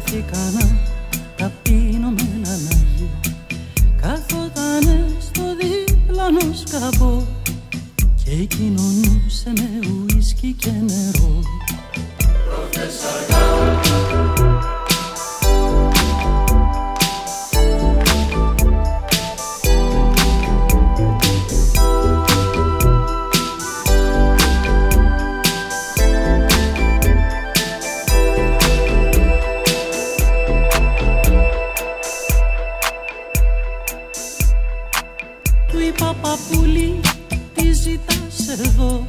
μπερδευτήκανα τα πίνωμενα ναγεία Καθότανε στο δίπλανο σκαμπό και κοινωνούσε με ουίσκι και νερό. τι ζητάς εδώ.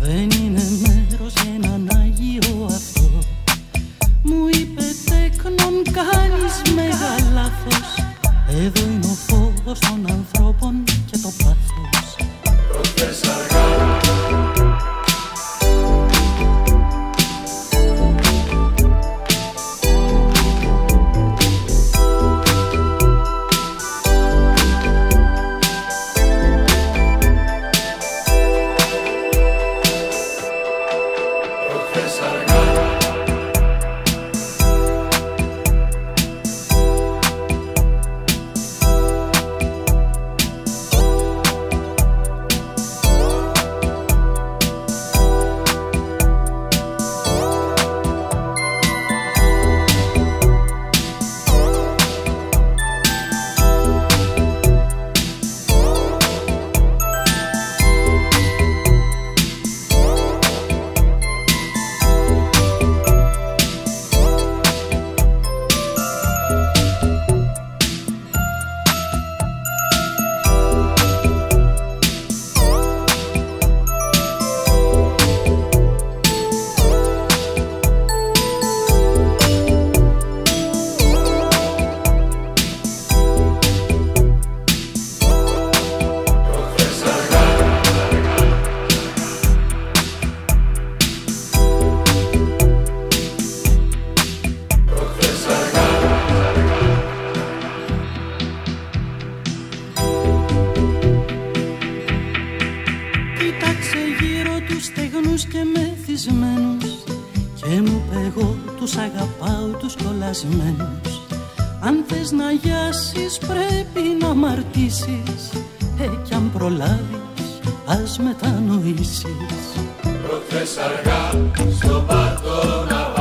Δεν είναι μέρος για έναν Άγιο αυτό. Μου είπε τέκνον κάνεις μεγάλα λάθος. Εδώ είναι ο φόβος των ανθρώπων και το πάθος. και μου πεγώ τους αγαπάω τους κολλασμένους. Αν θες να γιάσεις πρέπει να μαρτήσεις ε, κι αν προλάβεις ας μετανοήσεις Προχθές αργά στο πάτο να